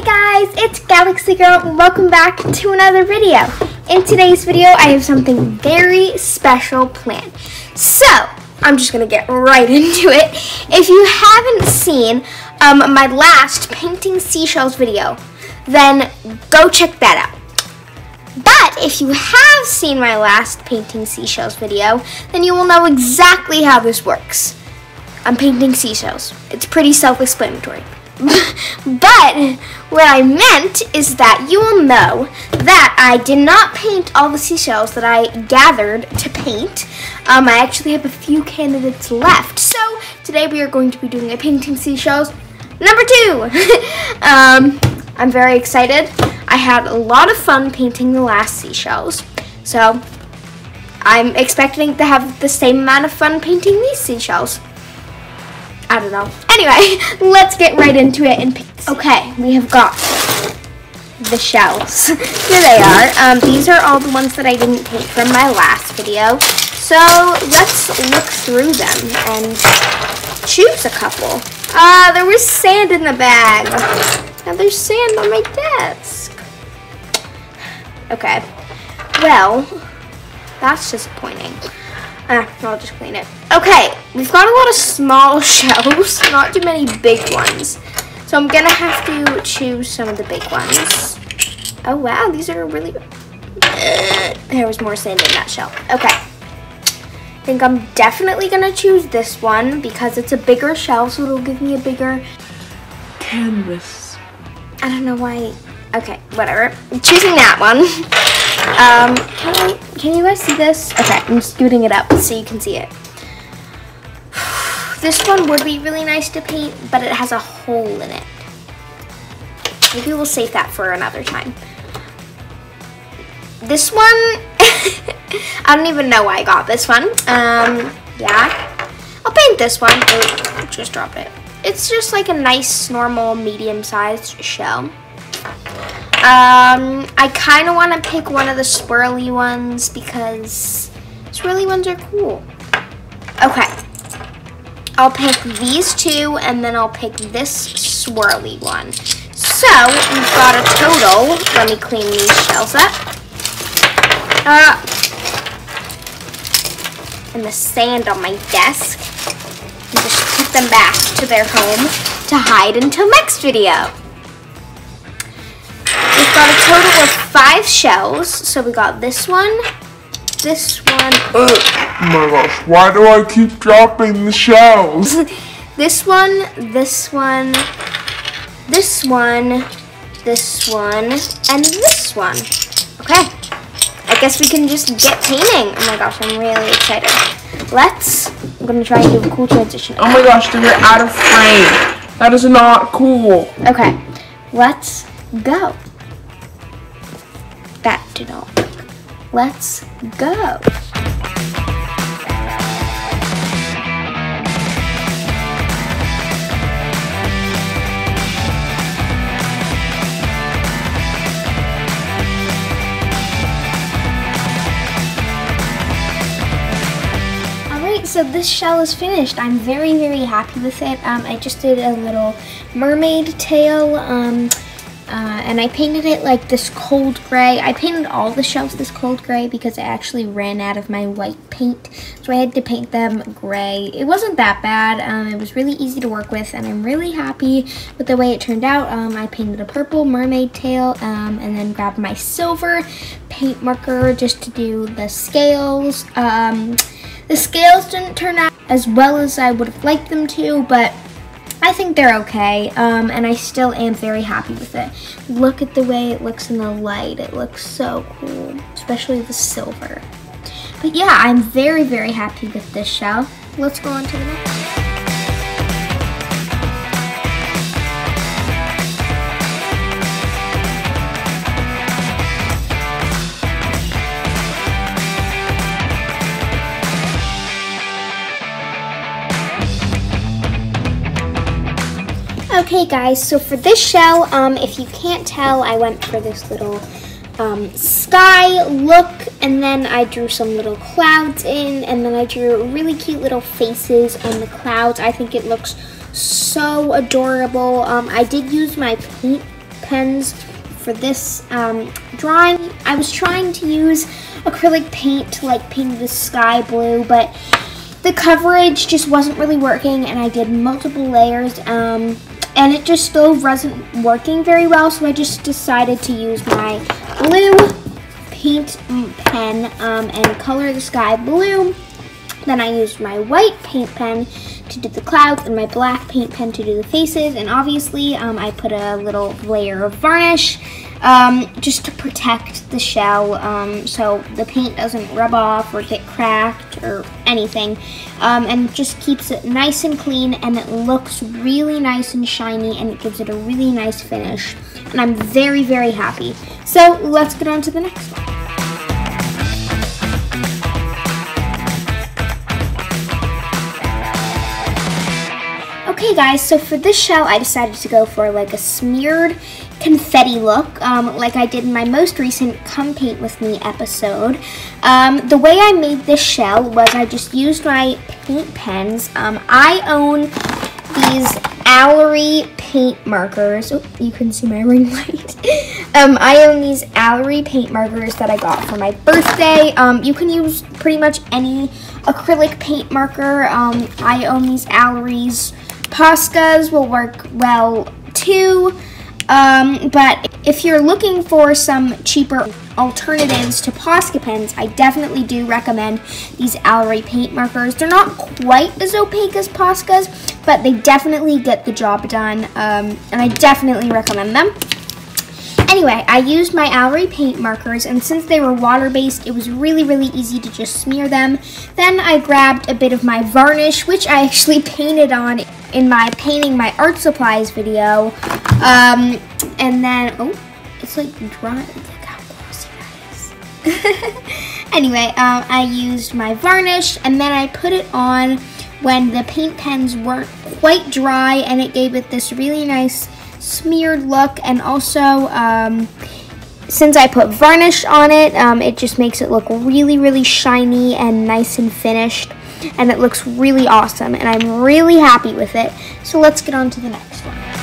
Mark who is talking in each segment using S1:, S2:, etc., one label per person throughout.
S1: Hey guys, it's Galaxy Girl and welcome back to another video. In today's video, I have something very special planned. So, I'm just gonna get right into it. If you haven't seen um, my last painting seashells video, then go check that out. But if you have seen my last painting seashells video, then you will know exactly how this works. I'm painting seashells. It's pretty self-explanatory. but what I meant is that you will know that I did not paint all the seashells that I gathered to paint. Um, I actually have a few candidates left. So today we are going to be doing a painting seashells number two. um, I'm very excited. I had a lot of fun painting the last seashells. So I'm expecting to have the same amount of fun painting these seashells. I don't know. Anyway, let's get right into it and Okay, we have got the shells. Here they are. Um, these are all the ones that I didn't paint from my last video. So let's look through them and choose a couple. Ah, uh, there was sand in the bag. Now there's sand on my desk. Okay. Well, that's disappointing. Ah, I'll just clean it. Okay, we've got a lot of small shells, not too many big ones. So I'm gonna have to choose some of the big ones. Oh wow, these are really, there was more sand in that shell. Okay, I think I'm definitely gonna choose this one because it's a bigger shell, so it'll give me a bigger
S2: canvas.
S1: I don't know why, okay, whatever. I'm choosing that one. Um, can, I, can you guys see this? Okay, I'm scooting it up so you can see it. This one would be really nice to paint, but it has a hole in it. Maybe we'll save that for another time. This one, I don't even know why I got this one. Um, yeah, I'll paint this one. Oh, just drop it. It's just like a nice, normal, medium-sized shell. Um, I kind of want to pick one of the swirly ones because swirly ones are cool. Okay. I'll pick these two and then I'll pick this swirly one. So, we've got a total. Let me clean these shells up. Uh, and the sand on my desk. And just put them back to their home to hide until next video got a total of five shells. So we got this one, this one.
S2: Oh my gosh, why do I keep dropping the shells?
S1: this one, this one, this one, this one, and this one. Okay, I guess we can just get painting. Oh my gosh, I'm really excited. Let's, I'm gonna try and do a cool transition.
S2: Oh my gosh, they're out of frame. That is not cool.
S1: Okay, let's go that did not work. Let's go. So this shell is finished. I'm very, very happy with it. Um, I just did a little mermaid tail. Um, uh, and I painted it like this cold gray. I painted all the shelves this cold gray because I actually ran out of my white paint. So I had to paint them gray. It wasn't that bad. Um, it was really easy to work with and I'm really happy with the way it turned out. Um, I painted a purple mermaid tail um, and then grabbed my silver paint marker just to do the scales. Um, the scales didn't turn out as well as I would have liked them to, but I think they're okay, um, and I still am very happy with it. Look at the way it looks in the light. It looks so cool, especially the silver. But yeah, I'm very, very happy with this shell. Let's go on to the next. Okay guys, so for this shell, um, if you can't tell, I went for this little um, sky look, and then I drew some little clouds in, and then I drew really cute little faces on the clouds. I think it looks so adorable. Um, I did use my paint pens for this um, drawing. I was trying to use acrylic paint to like paint the sky blue, but the coverage just wasn't really working and I did multiple layers um, and it just still wasn't working very well so I just decided to use my blue paint pen um, and color the sky blue. Then I used my white paint pen to do the clouds and my black paint pen to do the faces. And obviously um, I put a little layer of varnish um, just to protect the shell um, so the paint doesn't rub off or get cracked or anything. Um, and just keeps it nice and clean and it looks really nice and shiny and it gives it a really nice finish. And I'm very, very happy. So let's get on to the next one. Okay guys, so for this shell I decided to go for like a smeared confetti look um, like I did in my most recent Come Paint With Me episode. Um, the way I made this shell was I just used my paint pens. Um, I own these Allery paint markers. Oh, you can see my ring light. Um, I own these Allery paint markers that I got for my birthday. Um, you can use pretty much any acrylic paint marker. Um, I own these Allery's Poscas will work well too. Um, but if you're looking for some cheaper alternatives to Posca pens, I definitely do recommend these Allery paint markers. They're not quite as opaque as Poscas, but they definitely get the job done, um, and I definitely recommend them. Anyway, I used my Allery paint markers, and since they were water-based, it was really, really easy to just smear them. Then I grabbed a bit of my varnish, which I actually painted on in my painting my art supplies video. Um, and then, oh, it's like dry. Anyway, um, I used my varnish, and then I put it on when the paint pens weren't quite dry, and it gave it this really nice smeared look and also um, since I put varnish on it um, it just makes it look really really shiny and nice and finished and it looks really awesome and I'm really happy with it so let's get on to the next one.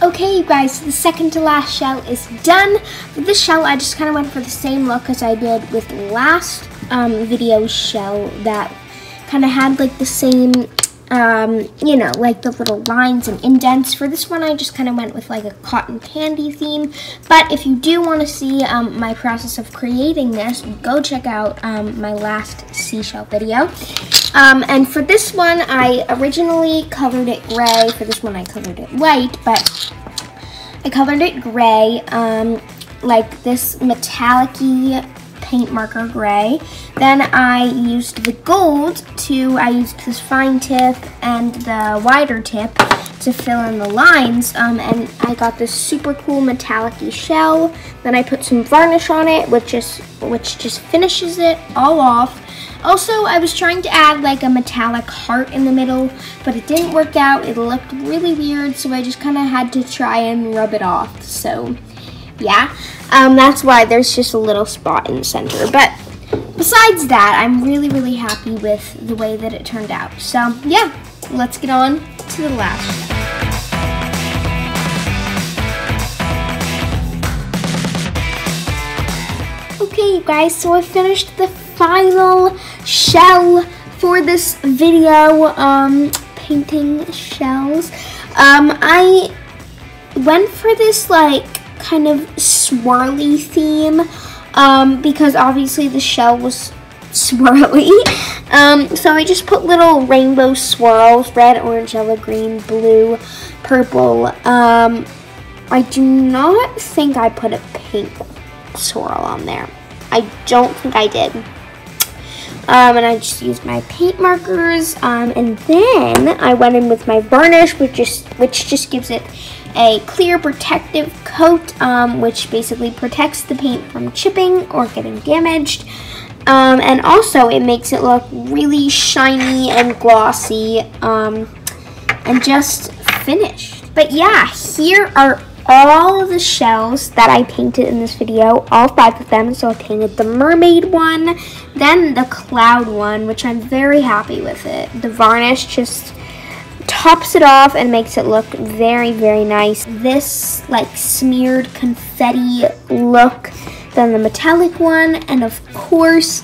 S1: Okay, you guys, the second to last shell is done. With this shell, I just kind of went for the same look as I did with last um, video shell that kind of had like the same, um, you know, like the little lines and indents. For this one, I just kind of went with like a cotton candy theme. But if you do want to see um, my process of creating this, go check out um, my last seashell video. Um, and for this one, I originally colored it gray. For this one, I colored it white, but I colored it gray, um, like this metallic paint marker gray. Then I used the gold to, I used this fine tip and the wider tip to fill in the lines. Um, and I got this super cool metallic shell. Then I put some varnish on it, which just, which just finishes it all off. Also, I was trying to add like a metallic heart in the middle, but it didn't work out. It looked really weird, so I just kind of had to try and rub it off. So, yeah, um, that's why there's just a little spot in the center. But besides that, I'm really, really happy with the way that it turned out. So, yeah, let's get on to the last Okay, you guys, so I finished the final shell for this video, um, painting shells. Um, I went for this, like, kind of swirly theme, um, because obviously the shell was swirly. Um, so I just put little rainbow swirls, red, orange, yellow, green, blue, purple. Um, I do not think I put a pink swirl on there. I don't think I did. Um, and I just used my paint markers. Um, and then I went in with my varnish, which just which just gives it a clear protective coat, um, which basically protects the paint from chipping or getting damaged. Um, and also it makes it look really shiny and glossy um, and just finished. But yeah, here are all the shells that I painted in this video, all five of them. So I painted the mermaid one, then the cloud one, which I'm very happy with it. The varnish just tops it off and makes it look very, very nice. This like smeared confetti look, then the metallic one, and of course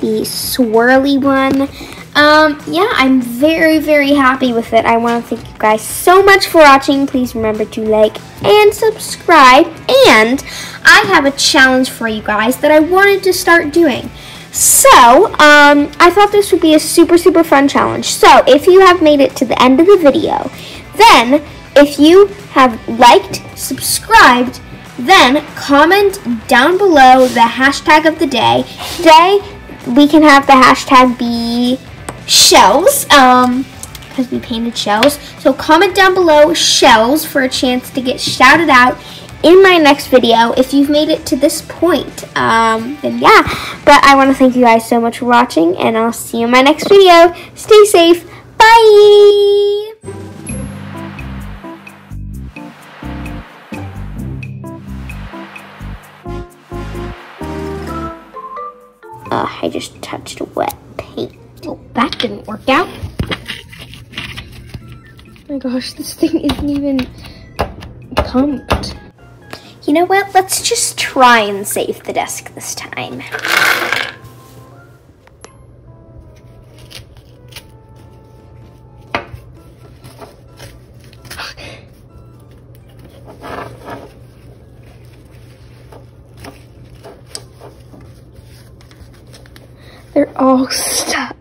S1: the swirly one. Um, yeah, I'm very, very happy with it. I want to thank you guys so much for watching. Please remember to like and subscribe. And I have a challenge for you guys that I wanted to start doing. So, um, I thought this would be a super, super fun challenge. So, if you have made it to the end of the video, then if you have liked, subscribed, then comment down below the hashtag of the day. Today, we can have the hashtag be shells, um, because we painted shells. So comment down below shells for a chance to get shouted out in my next video if you've made it to this point. Um, then yeah, but I want to thank you guys so much for watching, and I'll see you in my next video. Stay safe. Bye! Uh, I just touched wet paint. Oh, that didn't work out. Oh my gosh, this thing isn't even pumped. You know what? Let's just try and save the desk this time. They're all stuck.